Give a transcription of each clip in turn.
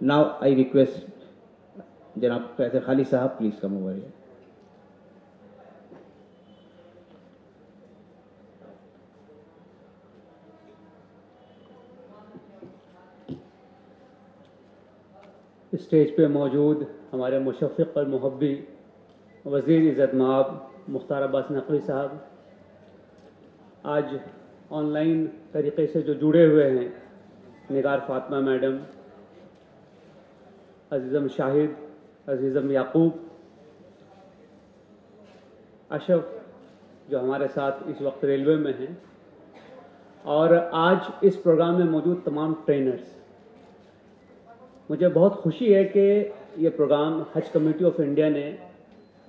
Now I request Janab Professor Khali Sahab, please come over here. Stage पे मौजूद हमारे मुशफ़ और मुहब्बी वज़ीर इज़्ज़त माब मुख्तार अब्बास नकवी साहब आज ऑनलाइन तरीके से जो जुड़े हुए हैं निगार फातमा मैडम अजीज़म शाहिद अजीज़म याकूब अशफ जो हमारे साथ इस वक्त रेलवे में हैं। और आज इस प्रोग्राम में मौजूद तमाम ट्रेनर्स मुझे बहुत खुशी है कि ये प्रोग्राम हज कमेटी ऑफ़ इंडिया ने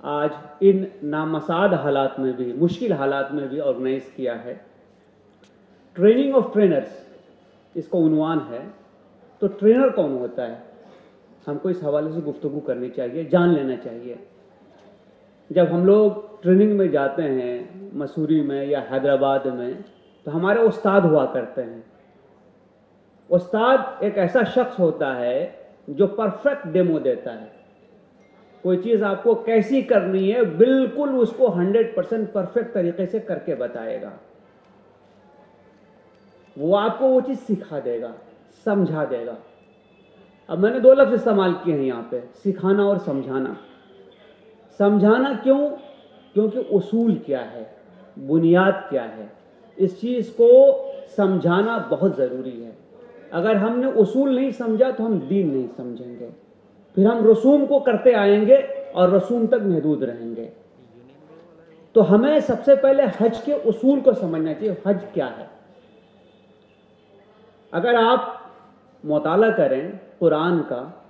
आज इन नामसाद हालात में भी, मुश्किल हालात में भी ऑर्गेनाइज किया है। ट्रेनिंग ऑफ़ ट्रेनर्स इसका उनवान है। तो ट्रेनर कौन होता है? हमको इस हवाले से गुफ्तु करनी चाहिए, जान लेना चाहिए। जब हम लोग ट्रेनिंग में जाते हैं, मसूरी में या हैदराबाद में तो हमारे उस्ताद हुआ करते हैं। उस्ताद एक ऐसा शख्स होता है जो परफेक्ट डेमो देता है। कोई चीज़ आपको कैसी करनी है, बिल्कुल उसको 100 परसेंट परफेक्ट तरीके से करके बताएगा। वो आपको वो चीज़ सिखा देगा, समझा देगा। अब मैंने दो लफ्ज़ इस्तेमाल किए हैं यहाँ पे, सिखाना और समझाना। समझाना क्यों? क्योंकि उसूल क्या है, बुनियाद क्या है, इस चीज़ को समझाना बहुत ज़रूरी है। अगर हमने उसूल नहीं समझा तो हम दीन नहीं समझेंगे। फिर हम रसूम को करते आएँगे और रसूम तक महदूद रहेंगे। तो हमें सबसे पहले हज के उसूल को समझना चाहिए, हज क्या है? अगर आप मुताला करें कुरान का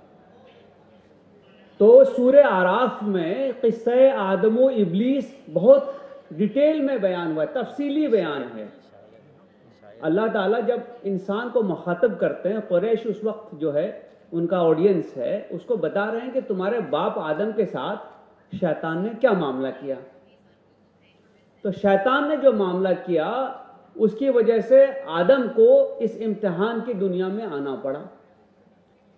तो सूर्य आराफ में किस्से आदमो इबलीस बहुत डिटेल में बयान हुआ है, तफसीली बयान है। अल्लाह ताला जब इंसान को मुखातब करते हैं, कुरैश उस वक्त जो है, उनका ऑडियंस है, उसको बता रहे हैं कि तुम्हारे बाप आदम के साथ शैतान ने क्या मामला किया? तो शैतान ने जो मामला किया, उसकी वजह से आदम को इस इम्तिहान की दुनिया में आना पड़ा।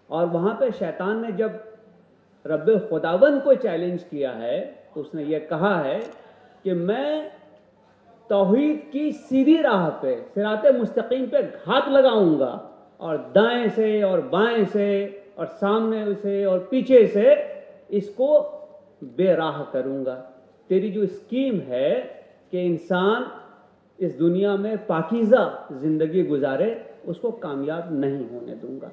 और वहाँ पे शैतान ने जब रब खुदावन को चैलेंज किया है तो उसने ये कहा है कि मैं तोहीद की सीधी राह पे, सिरात मुस्तकीम पे घात लगाऊँगा और दाएँ से और बाएँ से और सामने से और पीछे से इसको बेराह करूँगा। तेरी जो स्कीम है कि इंसान इस दुनिया में पाकिज़ा ज़िंदगी गुजारे, उसको कामयाब नहीं होने दूँगा।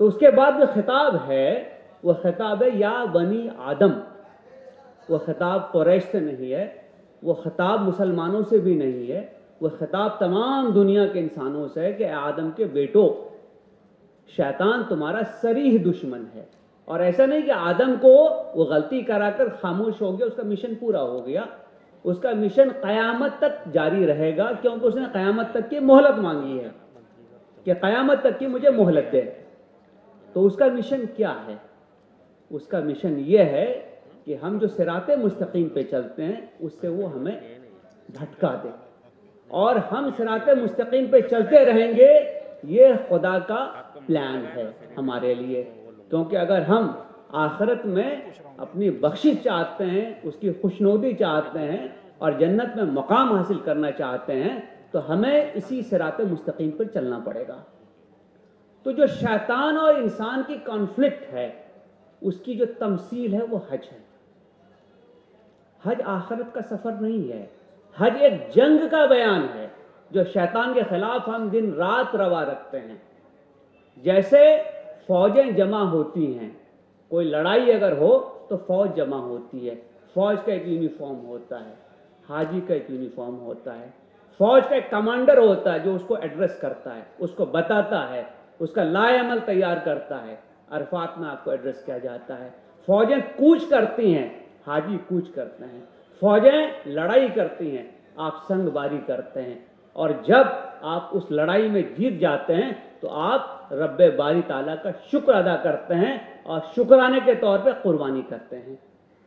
तो उसके बाद जो खिताब है वह खिताब है या बनी आदम। वह खिताब कुरैश से नहीं है, वो खिताब मुसलमानों से भी नहीं है वह खिताब तमाम दुनिया के इंसानों से है कि आदम के बेटो, शैतान तुम्हारा सरीह दुश्मन है। और ऐसा नहीं कि आदम को वो गलती कराकर खामोश हो गया, उसका मिशन पूरा हो गया। उसका मिशन क़यामत तक जारी रहेगा, क्योंकि उसने क़यामत तक की मोहलत मांगी है। कि क़यामत तक की मुझे मोहलत दे। तो उसका मिशन क्या है? उसका मिशन ये है कि हम जो सिरात मुस्तकीम पे चलते हैं, उससे वो हमें भटका दे। और हम सिरात मुस्तकीम पे चलते रहेंगे, ये खुदा का प्लान है हमारे लिए। क्योंकि अगर हम आखिरत में अपनी बख्शिश चाहते हैं, उसकी खुशनोदी चाहते हैं और जन्नत में मकाम हासिल करना चाहते हैं तो हमें इसी सिरात मुस्तकीम पर चलना पड़ेगा। तो जो शैतान और इंसान की कॉन्फ्लिक्ट है, उसकी जो तमसील है, वो हज है। हज आखरत का सफ़र नहीं है। हज एक जंग का बयान है, जो शैतान के खिलाफ हम दिन रात रवा रखते हैं। जैसे फौजें जमा होती हैं, कोई लड़ाई अगर हो तो फौज जमा होती है। फौज का एक यूनिफॉर्म होता है, हाजी का एक यूनिफॉर्म होता है। फौज का एक कमांडर होता है, जो उसको एड्रेस करता है, उसको बताता है उसका लाए अमल तैयार करता है। अरफात में आपको एड्रेस किया जाता है। फौजें कूच करती हैं। हाजी कूच करते हैं। फौजें लड़ाई करती हैं। आप संगबारी करते हैं। और जब आप उस लड़ाई में जीत जाते हैं तो आप रब बारी ताला का शुक्र अदा करते हैं और शुक्राने के तौर पे कुर्बानी करते हैं।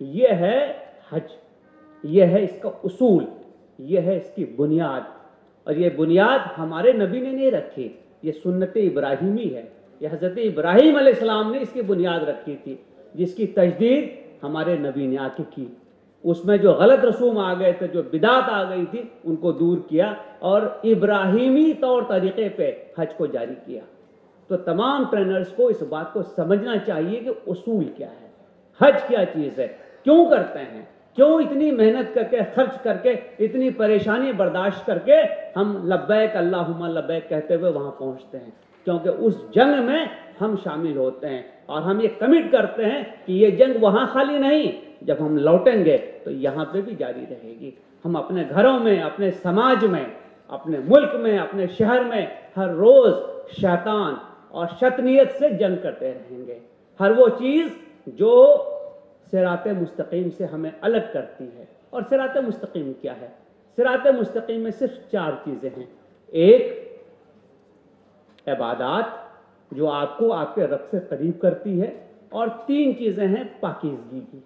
यह है हज। यह है इसका उसूल। यह है इसकी बुनियाद। और ये बुनियाद हमारे नबी ने नहीं रखी। ये सुन्नत इब्राहिमी है। यह हज़रत इब्राहिम अलैहिस्सलाम ने इसकी बुनियाद रखी थी, जिसकी तजदीद हमारे नबी ने आके की। उसमें जो गलत रसूम आ गए थे, जो बिदात आ गई थी, उनको दूर किया और इब्राहिमी तौर तरीके पे हज को जारी किया। तो तमाम ट्रेनर्स को इस बात को समझना चाहिए कि उसूल क्या है, हज क्या चीज़ है, क्यों करते हैं? क्यों इतनी मेहनत करके, खर्च करके, इतनी परेशानी बर्दाश्त करके हम लब्बैक अल्लाहुम्मा, लब्बैक कहते हुए वहाँ पहुँचते हैं? क्योंकि उस जंग में हम शामिल होते हैं और हम ये कमिट करते हैं कि ये जंग वहाँ खाली नहीं, जब हम लौटेंगे तो यहाँ पे भी जारी रहेगी। हम अपने घरों में, अपने समाज में, अपने मुल्क में, अपने शहर में हर रोज शैतान और शतनीयत से जंग करते रहेंगे। हर वो चीज़ जो सिरात मुस्तकीम से हमें अलग करती है। और सिरात मुस्तकीम क्या है? सिरात मुस्तकीम में सिर्फ़ चार चीज़ें हैं। एक, इबादात, जो आपको आपके रब से करीब करती है। और तीन चीज़ें हैं पाकिजगी की।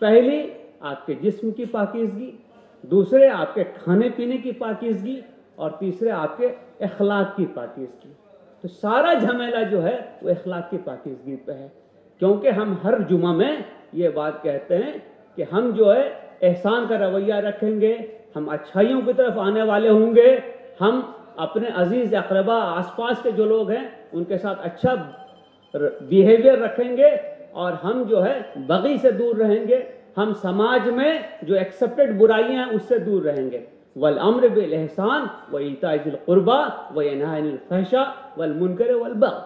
पहली, आपके जिस्म की पाकिजगी। दूसरे, आपके खाने पीने की पाकिजगी। और तीसरे, आपके अखलाक की पाकिजगी। तो सारा झमेला जो है, वो अखलाक की पाकिजगी पे है। क्योंकि हम हर जुमा में ये बात कहते हैं कि हम जो है, एहसान का रवैया रखेंगे, हम अच्छाइयों की तरफ़ आने वाले होंगे, हम अपने अज़ीज़ अकरबा आसपास के जो लोग हैं, उनके साथ अच्छा बिहेवियर रखेंगे और हम जो है, बगी से दूर रहेंगे। हम समाज में जो एक्सेप्टेड बुराइयाँ हैं, उससे दूर रहेंगे। वल अम्र बिल एहसान, व ईताजुलक़ुरबा व यनहाफहशा वल मुनकर वल बग।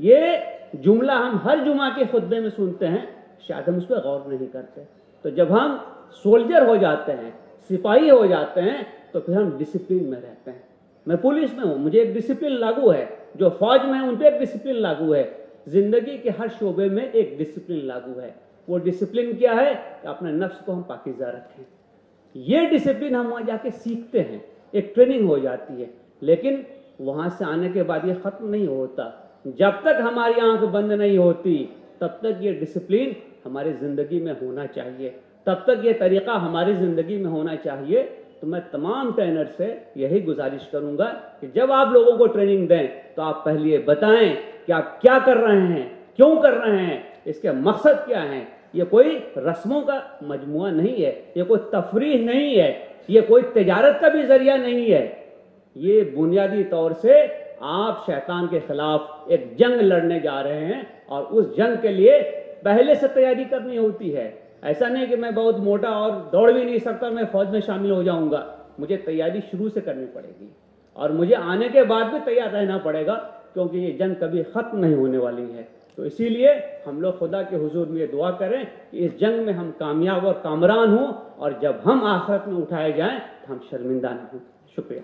ये जुमला हम हर जुमा के खुतबे में सुनते हैं। शायद हम उस पर गौर नहीं करते। तो जब हम सोल्जर हो जाते हैं, सिपाही हो जाते हैं तो फिर हम डिसिप्लिन में रहते हैं। मैं पुलिस में हूँ, मुझे एक डिसिप्लिन लागू है। जो फौज में उन पर एक डिसिप्लिन लागू है। ज़िंदगी के हर शोबे में एक डिसिप्लिन लागू है। वो डिसिप्लिन क्या है? कि अपने नफ्स को हम पाकिजा रखें। ये डिसिप्लिन हम वहाँ जाके सीखते हैं। एक ट्रेनिंग हो जाती है। लेकिन वहाँ से आने के बाद ये ख़त्म नहीं होता। जब तक हमारी आँख बंद नहीं होती, तब तक ये डिसिप्लिन हमारी ज़िंदगी में होना चाहिए। तब तक ये तरीक़ा हमारी ज़िंदगी में होना चाहिए। तो मैं तमाम ट्रेनर से यही गुजारिश करूँगा कि जब आप लोगों को ट्रेनिंग दें तो आप पहले ये बताएँ कि आप क्या कर रहे हैं, क्यों कर रहे हैं, इसके मकसद क्या हैं। ये कोई रस्मों का मजमुआ नहीं है, ये कोई तफरीह नहीं है, ये कोई तजारत का भी ज़रिया नहीं है। ये बुनियादी तौर से आप शैतान के खिलाफ एक जंग लड़ने जा रहे हैं और उस जंग के लिए पहले से तैयारी करनी होती है। ऐसा नहीं कि मैं बहुत मोटा और दौड़ भी नहीं सकता, मैं फौज में शामिल हो जाऊँगा। मुझे तैयारी शुरू से करनी पड़ेगी और मुझे आने के बाद भी तैयार रहना पड़ेगा, क्योंकि ये जंग कभी ख़त्म नहीं होने वाली है। तो इसीलिए हम लोग खुदा के हुजूर में दुआ करें कि इस जंग में हम कामयाब और कामरान हों और जब हम आखिरत में उठाए जाएँ तो हम शर्मिंदा ना हों। शुक्रिया।